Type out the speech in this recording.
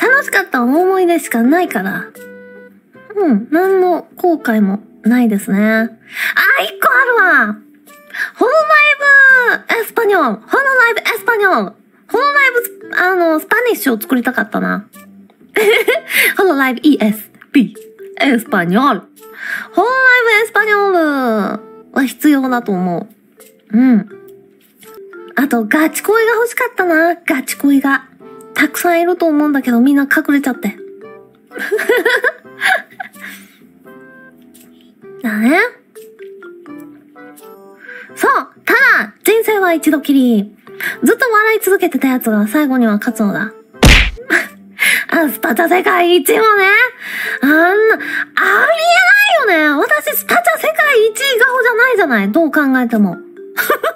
楽しかった思い出しかないから。うん、何の後悔もないですね。あ、一個あるわホロライブ Español ホロライブ Español ホロライブ、あの、 Spanish を作りたかったな。ホロライブ ESP エスパニョルホロライブエスパニョルは必要だと思う。うん。あと、ガチ恋が欲しかったな。ガチ恋が。たくさんいると思うんだけど、みんな隠れちゃって。だね。そうただ、人生は一度きり。ずっと笑い続けてたやつが最後には勝つのだ。あ、スパチャ世界一もね。あんな、ありえないよね。私、スパチャ世界一顔じゃないじゃない。どう考えても。